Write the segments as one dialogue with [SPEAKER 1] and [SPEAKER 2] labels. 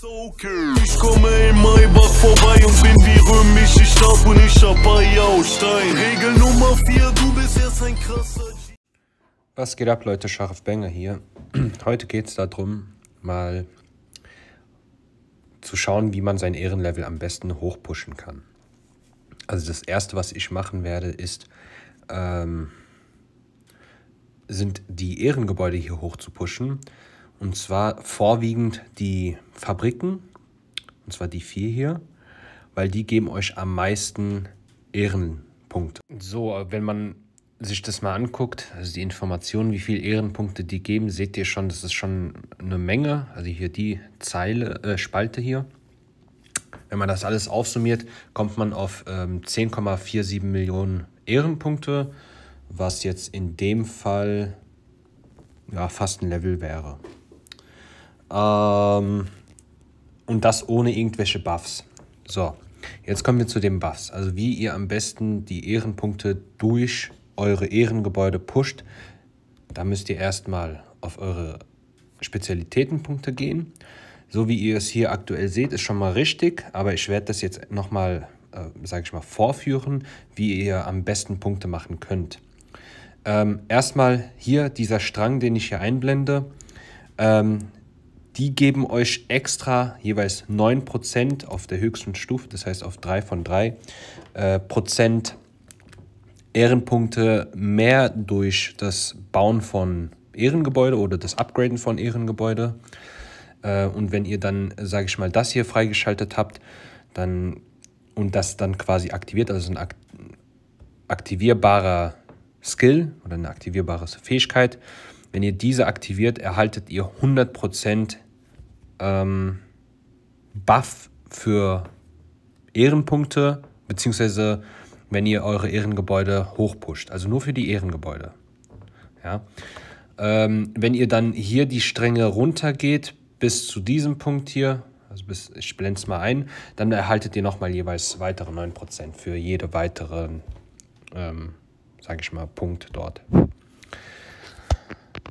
[SPEAKER 1] Ich komme in Maybach vorbei und bin wie römisch. Ich darf und ich hab Stein. Regel Nummer 4, du bist erst ein krasser G
[SPEAKER 2] Was geht ab, Leute? Scharf Banger hier. Heute geht es darum, mal zu schauen, wie man sein Ehrenlevel am besten hochpushen kann. Also das Erste, was ich machen werde, ist, ähm, sind die Ehrengebäude hier hoch zu pushen. Und zwar vorwiegend die Fabriken, und zwar die vier hier, weil die geben euch am meisten Ehrenpunkte. So, wenn man sich das mal anguckt, also die Informationen, wie viele Ehrenpunkte die geben, seht ihr schon, das ist schon eine Menge. Also hier die Zeile, äh, Spalte hier. Wenn man das alles aufsummiert, kommt man auf ähm, 10,47 Millionen Ehrenpunkte, was jetzt in dem Fall ja, fast ein Level wäre. Ähm, und das ohne irgendwelche Buffs. So, jetzt kommen wir zu den Buffs. Also wie ihr am besten die Ehrenpunkte durch eure Ehrengebäude pusht. Da müsst ihr erstmal auf eure Spezialitätenpunkte gehen. So wie ihr es hier aktuell seht, ist schon mal richtig, aber ich werde das jetzt nochmal, äh, sage ich mal, vorführen, wie ihr am besten Punkte machen könnt. Ähm, erstmal hier dieser Strang, den ich hier einblende. Ähm, die geben euch extra jeweils 9% auf der höchsten Stufe, das heißt auf 3 von 3 äh, Prozent Ehrenpunkte mehr durch das Bauen von Ehrengebäude oder das Upgraden von Ehrengebäude. Äh, und wenn ihr dann, sage ich mal, das hier freigeschaltet habt, dann und das dann quasi aktiviert, also ein aktivierbarer Skill oder eine aktivierbare Fähigkeit. Wenn ihr diese aktiviert, erhaltet ihr 100% ähm, Buff für Ehrenpunkte, beziehungsweise wenn ihr eure Ehrengebäude hochpusht. Also nur für die Ehrengebäude. Ja. Ähm, wenn ihr dann hier die Stränge runtergeht bis zu diesem Punkt hier, also bis, ich blende es mal ein, dann erhaltet ihr nochmal jeweils weitere 9% für jede weitere ähm, sage ich mal, Punkt dort.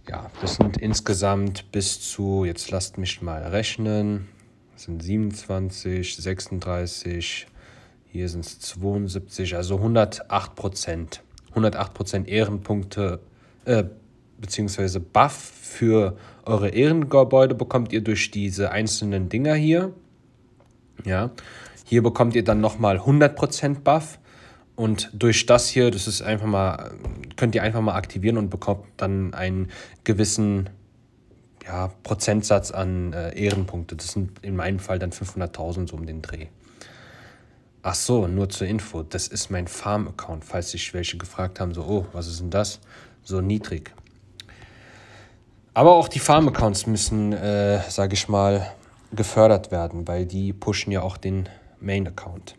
[SPEAKER 2] Ja, das sind insgesamt bis zu, jetzt lasst mich mal rechnen, das sind 27, 36, hier sind es 72, also 108 Prozent. 108 Prozent Ehrenpunkte, äh, beziehungsweise Buff für eure Ehrengebäude bekommt ihr durch diese einzelnen Dinger hier. Ja, hier bekommt ihr dann nochmal 100% Buff und durch das hier, das ist einfach mal, könnt ihr einfach mal aktivieren und bekommt dann einen gewissen ja, Prozentsatz an äh, Ehrenpunkte. Das sind in meinem Fall dann 500.000 so um den Dreh. Ach so, nur zur Info, das ist mein Farm-Account, falls sich welche gefragt haben, so, oh, was ist denn das? So niedrig. Aber auch die Farm-Accounts müssen, äh, sage ich mal, gefördert werden, weil die pushen ja auch den Main-Account.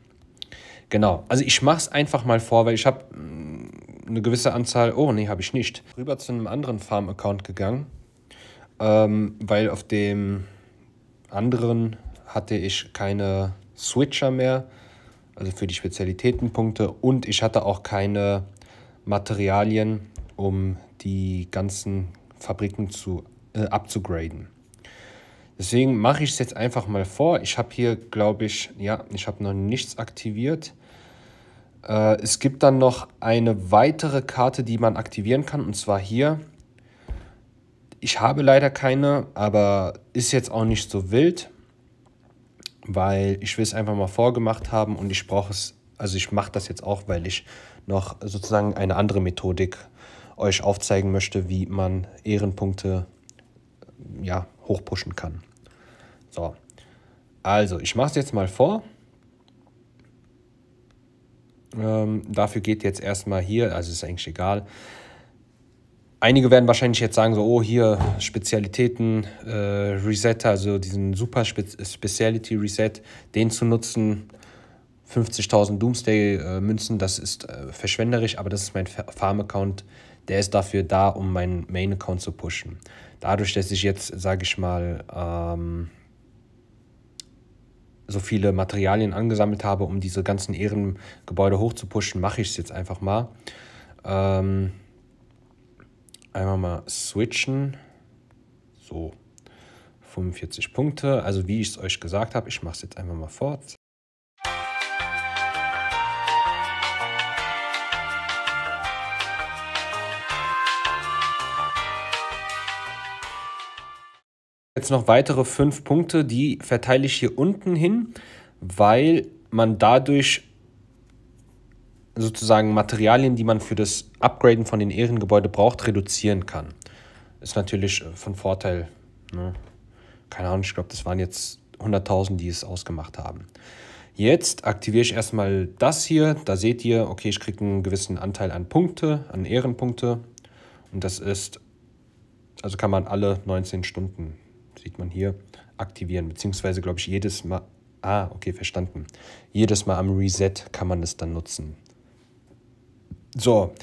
[SPEAKER 2] Genau, also ich mache es einfach mal vor, weil ich habe mm, eine gewisse Anzahl, oh nee, habe ich nicht, rüber zu einem anderen Farm-Account gegangen, ähm, weil auf dem anderen hatte ich keine Switcher mehr, also für die Spezialitätenpunkte. Und ich hatte auch keine Materialien, um die ganzen Fabriken zu äh, abzugraden. Deswegen mache ich es jetzt einfach mal vor. Ich habe hier, glaube ich, ja, ich habe noch nichts aktiviert. Äh, es gibt dann noch eine weitere Karte, die man aktivieren kann, und zwar hier. Ich habe leider keine, aber ist jetzt auch nicht so wild, weil ich will es einfach mal vorgemacht haben und ich brauche es, also ich mache das jetzt auch, weil ich noch sozusagen eine andere Methodik euch aufzeigen möchte, wie man Ehrenpunkte ja, hochpushen kann. So, also ich mache es jetzt mal vor. Ähm, dafür geht jetzt erstmal hier, also ist eigentlich egal. Einige werden wahrscheinlich jetzt sagen, so, oh, hier Spezialitäten, äh, Reset, also diesen super Spe Speciality Reset, den zu nutzen, 50.000 Doomsday-Münzen, äh, das ist äh, verschwenderisch, aber das ist mein Farm-Account, der ist dafür da, um meinen Main-Account zu pushen. Dadurch, dass ich jetzt, sage ich mal, ähm, so viele Materialien angesammelt habe, um diese ganzen Ehrengebäude hochzupushen, mache ich es jetzt einfach mal. Ähm, einmal mal switchen. So. 45 Punkte. Also wie ich es euch gesagt habe, ich mache es jetzt einfach mal fort. Jetzt noch weitere fünf Punkte, die verteile ich hier unten hin, weil man dadurch sozusagen Materialien, die man für das Upgraden von den Ehrengebäuden braucht, reduzieren kann. Ist natürlich äh, von Vorteil. Ne? Keine Ahnung, ich glaube, das waren jetzt 100.000, die es ausgemacht haben. Jetzt aktiviere ich erstmal das hier. Da seht ihr, okay, ich kriege einen gewissen Anteil an Punkte, an Ehrenpunkte. Und das ist, also kann man alle 19 Stunden, sieht man hier, aktivieren. Beziehungsweise, glaube ich, jedes Mal, ah, okay, verstanden. Jedes Mal am Reset kann man es dann nutzen. So,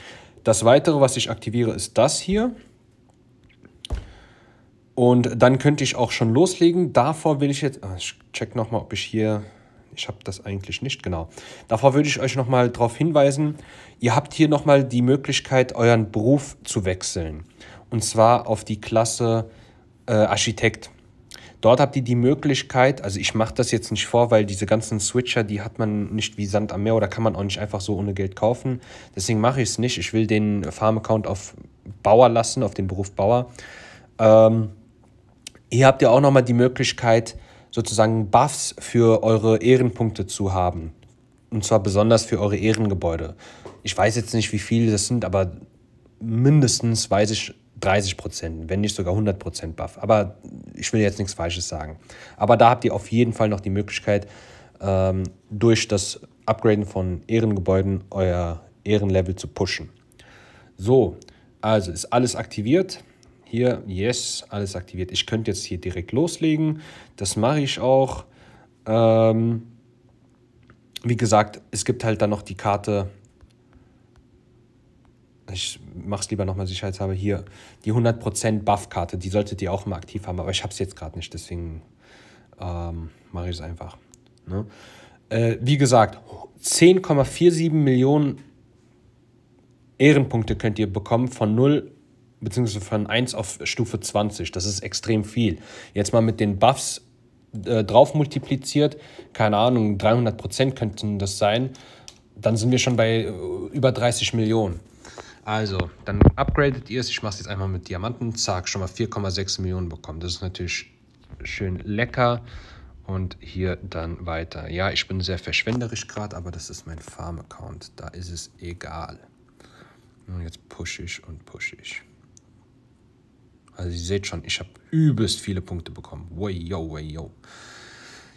[SPEAKER 2] das weitere, was ich aktiviere, ist das hier. Und dann könnte ich auch schon loslegen. Davor will ich jetzt, ah, ich check nochmal, ob ich hier, ich habe das eigentlich nicht, genau. Davor würde ich euch nochmal darauf hinweisen, ihr habt hier nochmal die Möglichkeit, euren Beruf zu wechseln. Und zwar auf die Klasse äh, Architekt. Dort habt ihr die Möglichkeit, also ich mache das jetzt nicht vor, weil diese ganzen Switcher, die hat man nicht wie Sand am Meer oder kann man auch nicht einfach so ohne Geld kaufen. Deswegen mache ich es nicht. Ich will den Farm-Account auf Bauer lassen, auf den Beruf Bauer. Ähm, hier habt ihr auch nochmal die Möglichkeit, sozusagen Buffs für eure Ehrenpunkte zu haben. Und zwar besonders für eure Ehrengebäude. Ich weiß jetzt nicht, wie viele das sind, aber mindestens weiß ich 30 Prozent, wenn nicht sogar 100 Prozent Buff. Aber ich will jetzt nichts Falsches sagen. Aber da habt ihr auf jeden Fall noch die Möglichkeit, ähm, durch das Upgraden von Ehrengebäuden euer Ehrenlevel zu pushen. So, also ist alles aktiviert. Hier, yes, alles aktiviert. Ich könnte jetzt hier direkt loslegen. Das mache ich auch. Ähm, wie gesagt, es gibt halt dann noch die Karte ich mache es lieber nochmal sicherheitshalber hier, die 100% Buff-Karte, die solltet ihr auch mal aktiv haben, aber ich habe es jetzt gerade nicht, deswegen ähm, mache ich es einfach. Ne? Äh, wie gesagt, 10,47 Millionen Ehrenpunkte könnt ihr bekommen von 0 bzw. von 1 auf Stufe 20. Das ist extrem viel. Jetzt mal mit den Buffs äh, drauf multipliziert, keine Ahnung, 300% könnten das sein, dann sind wir schon bei äh, über 30 Millionen. Also, dann upgradet ihr es. Ich mache es jetzt einmal mit Diamanten. Zack, schon mal 4,6 Millionen bekommen. Das ist natürlich schön lecker. Und hier dann weiter. Ja, ich bin sehr verschwenderisch gerade, aber das ist mein Farm-Account. Da ist es egal. Und jetzt pushe ich und pushe ich. Also ihr seht schon, ich habe übelst viele Punkte bekommen. Way, yo, way, yo.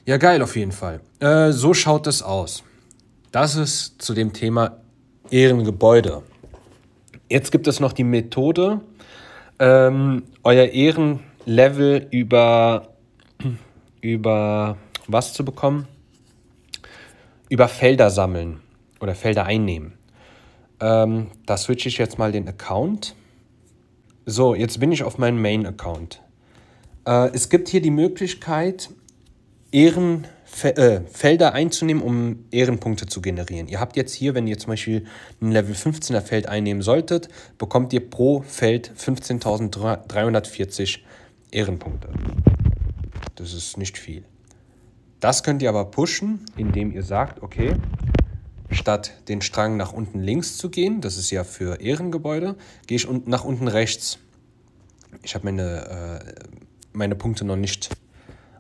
[SPEAKER 2] Ja, geil auf jeden Fall. Äh, so schaut es aus. Das ist zu dem Thema Ehrengebäude. Jetzt gibt es noch die Methode, ähm, euer Ehrenlevel über, über was zu bekommen? Über Felder sammeln oder Felder einnehmen. Ähm, da switche ich jetzt mal den Account. So, jetzt bin ich auf meinem Main-Account. Äh, es gibt hier die Möglichkeit, Ehrenfelder äh, einzunehmen, um Ehrenpunkte zu generieren. Ihr habt jetzt hier, wenn ihr zum Beispiel ein Level 15er Feld einnehmen solltet, bekommt ihr pro Feld 15.340 Ehrenpunkte. Das ist nicht viel. Das könnt ihr aber pushen, indem ihr sagt, okay, statt den Strang nach unten links zu gehen, das ist ja für Ehrengebäude, gehe ich nach unten rechts. Ich habe meine, äh, meine Punkte noch nicht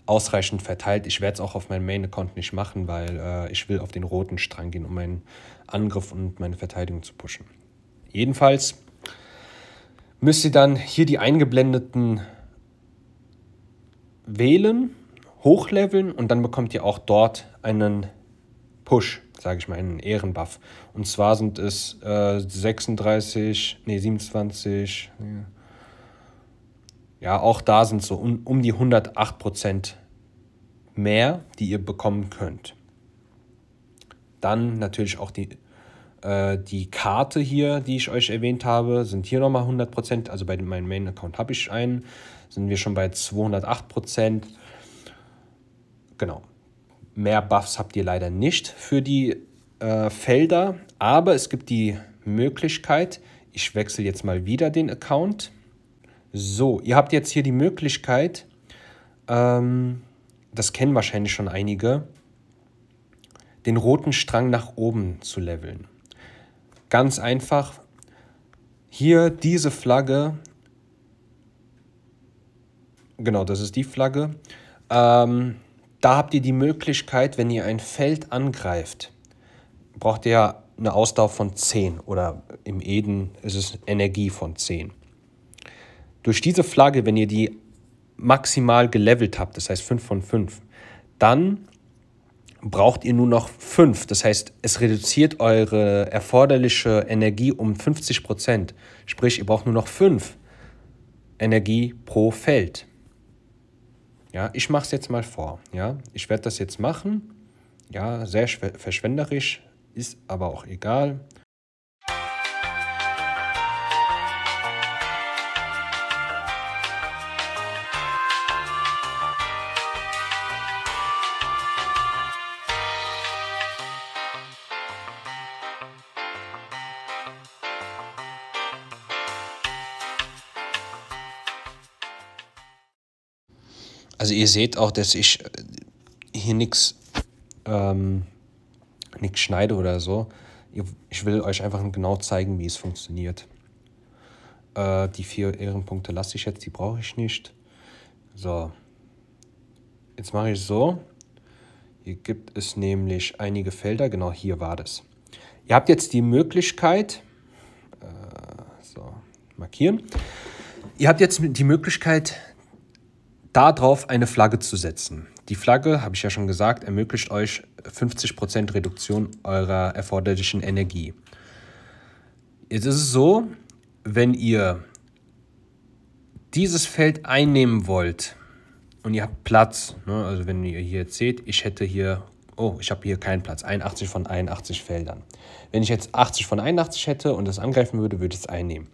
[SPEAKER 2] ausreichend verteilt. Ich werde es auch auf meinem Main-Account nicht machen, weil äh, ich will auf den roten Strang gehen, um meinen Angriff und meine Verteidigung zu pushen. Jedenfalls müsst ihr dann hier die eingeblendeten wählen, hochleveln und dann bekommt ihr auch dort einen Push, sage ich mal, einen Ehrenbuff. Und zwar sind es äh, 36, nee 27, ja, ja, auch da sind so um, um die 108 Prozent mehr, die ihr bekommen könnt. Dann natürlich auch die, äh, die Karte hier, die ich euch erwähnt habe, sind hier nochmal 100 Prozent. Also bei meinem Main-Account habe ich einen, sind wir schon bei 208 Prozent. Genau. Mehr Buffs habt ihr leider nicht für die äh, Felder, aber es gibt die Möglichkeit, ich wechsle jetzt mal wieder den Account so, ihr habt jetzt hier die Möglichkeit, ähm, das kennen wahrscheinlich schon einige, den roten Strang nach oben zu leveln. Ganz einfach, hier diese Flagge, genau, das ist die Flagge, ähm, da habt ihr die Möglichkeit, wenn ihr ein Feld angreift, braucht ihr eine Ausdauer von 10 oder im Eden ist es Energie von 10. Durch diese Flagge, wenn ihr die maximal gelevelt habt, das heißt 5 von 5, dann braucht ihr nur noch 5. Das heißt, es reduziert eure erforderliche Energie um 50 Prozent. Sprich, ihr braucht nur noch 5 Energie pro Feld. Ja, ich mache es jetzt mal vor. Ja, ich werde das jetzt machen. Ja, sehr verschwenderisch, ist aber auch egal. Also ihr seht auch, dass ich äh, hier nichts ähm, schneide oder so. Ich will euch einfach genau zeigen, wie es funktioniert. Äh, die vier Ehrenpunkte lasse ich jetzt, die brauche ich nicht. So. Jetzt mache ich so. Hier gibt es nämlich einige Felder. Genau hier war das. Ihr habt jetzt die Möglichkeit, äh, so, markieren. Ihr habt jetzt die Möglichkeit, darauf eine Flagge zu setzen. Die Flagge, habe ich ja schon gesagt, ermöglicht euch 50% Reduktion eurer erforderlichen Energie. Jetzt ist es so, wenn ihr dieses Feld einnehmen wollt und ihr habt Platz, ne, also wenn ihr hier jetzt seht, ich hätte hier, oh, ich habe hier keinen Platz, 81 von 81 Feldern. Wenn ich jetzt 80 von 81 hätte und das angreifen würde, würde ich es einnehmen.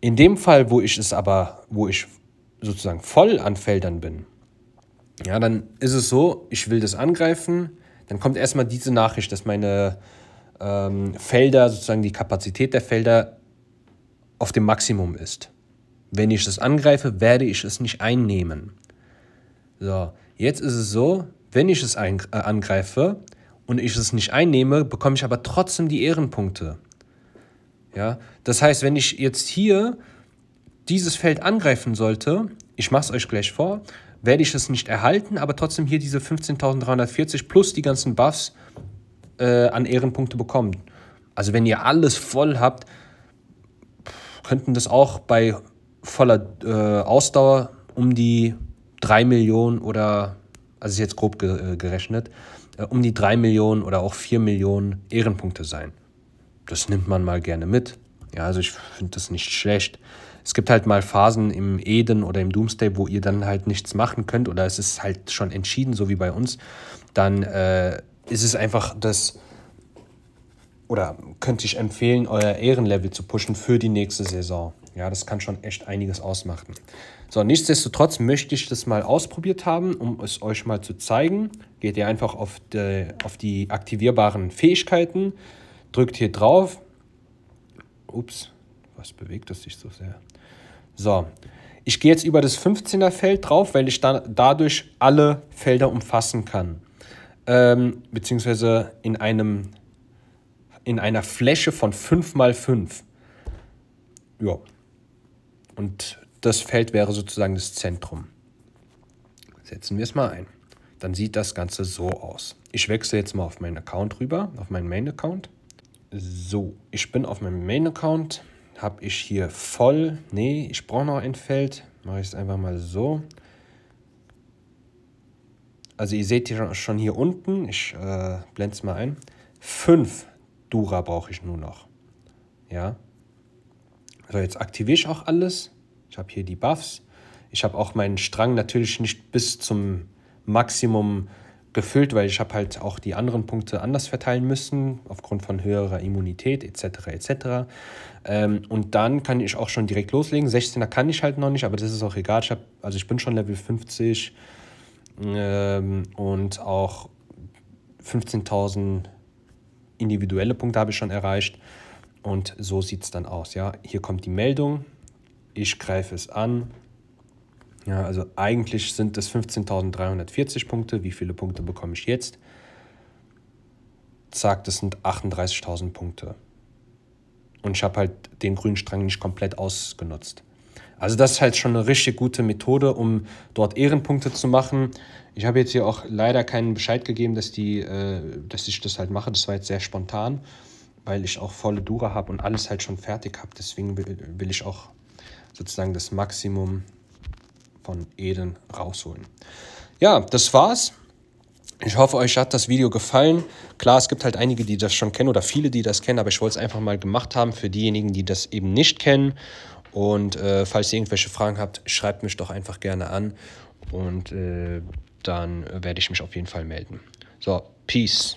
[SPEAKER 2] In dem Fall, wo ich es aber, wo ich sozusagen voll an Feldern bin, ja, dann ist es so, ich will das angreifen, dann kommt erstmal diese Nachricht, dass meine ähm, Felder, sozusagen die Kapazität der Felder auf dem Maximum ist. Wenn ich das angreife, werde ich es nicht einnehmen. So, jetzt ist es so, wenn ich es ein, äh, angreife und ich es nicht einnehme, bekomme ich aber trotzdem die Ehrenpunkte. Ja, das heißt, wenn ich jetzt hier dieses Feld angreifen sollte, ich mache es euch gleich vor, werde ich es nicht erhalten, aber trotzdem hier diese 15.340 plus die ganzen Buffs äh, an Ehrenpunkte bekommen. Also wenn ihr alles voll habt, könnten das auch bei voller äh, Ausdauer um die 3 Millionen oder, also jetzt grob ge äh, gerechnet, äh, um die 3 Millionen oder auch 4 Millionen Ehrenpunkte sein. Das nimmt man mal gerne mit. Ja, also ich finde das nicht schlecht es gibt halt mal Phasen im Eden oder im Doomsday, wo ihr dann halt nichts machen könnt oder es ist halt schon entschieden, so wie bei uns. Dann äh, ist es einfach das, oder könnte ich empfehlen, euer Ehrenlevel zu pushen für die nächste Saison. Ja, das kann schon echt einiges ausmachen. So, nichtsdestotrotz möchte ich das mal ausprobiert haben, um es euch mal zu zeigen. Geht ihr einfach auf die, auf die aktivierbaren Fähigkeiten, drückt hier drauf. Ups, was bewegt es sich so sehr? So, ich gehe jetzt über das 15er Feld drauf, weil ich dann dadurch alle Felder umfassen kann. Ähm, beziehungsweise in, einem, in einer Fläche von 5 mal 5. Ja. Und das Feld wäre sozusagen das Zentrum. Setzen wir es mal ein. Dann sieht das Ganze so aus. Ich wechsle jetzt mal auf meinen Account rüber, auf meinen Main-Account. So, ich bin auf meinem Main-Account habe ich hier voll. Nee, ich brauche noch ein Feld. Mache ich es einfach mal so. Also ihr seht hier schon hier unten, ich äh, blende es mal ein, fünf Dura brauche ich nur noch. Ja. So, jetzt aktiviere ich auch alles. Ich habe hier die Buffs. Ich habe auch meinen Strang natürlich nicht bis zum Maximum gefüllt, weil ich habe halt auch die anderen Punkte anders verteilen müssen, aufgrund von höherer Immunität etc. etc. Ähm, und dann kann ich auch schon direkt loslegen. 16er kann ich halt noch nicht, aber das ist auch egal. Ich hab, also ich bin schon Level 50 ähm, und auch 15.000 individuelle Punkte habe ich schon erreicht. Und so sieht es dann aus. Ja? Hier kommt die Meldung. Ich greife es an. Ja, also eigentlich sind es 15.340 Punkte. Wie viele Punkte bekomme ich jetzt? Zack, das sind 38.000 Punkte. Und ich habe halt den grünen Strang nicht komplett ausgenutzt. Also das ist halt schon eine richtig gute Methode, um dort Ehrenpunkte zu machen. Ich habe jetzt hier auch leider keinen Bescheid gegeben, dass, die, äh, dass ich das halt mache. Das war jetzt sehr spontan, weil ich auch volle Dura habe und alles halt schon fertig habe. Deswegen will, will ich auch sozusagen das Maximum von Eden rausholen. Ja, das war's. Ich hoffe, euch hat das Video gefallen. Klar, es gibt halt einige, die das schon kennen oder viele, die das kennen, aber ich wollte es einfach mal gemacht haben für diejenigen, die das eben nicht kennen. Und äh, falls ihr irgendwelche Fragen habt, schreibt mich doch einfach gerne an und äh, dann werde ich mich auf jeden Fall melden. So, Peace.